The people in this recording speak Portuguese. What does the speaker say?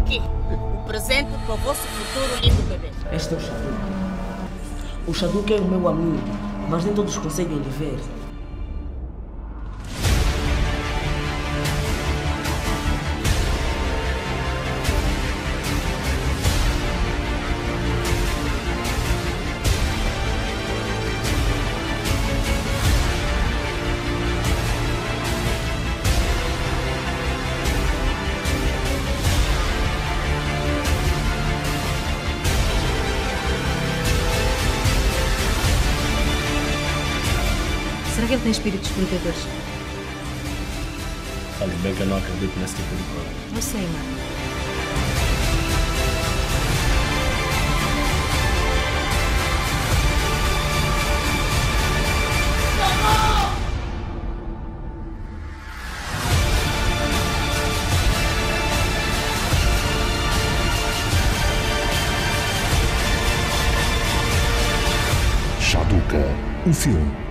aqui o presente para o vosso futuro lindo bebê. Este é o Xaduque. O Xaduque é o meu amigo, mas nem todos conseguem lhe ver. Será que ele tem espíritos protetores? Olha, bem que eu não acredito nesse tipo de coisa. Eu sei, mano. Shaduka, o filme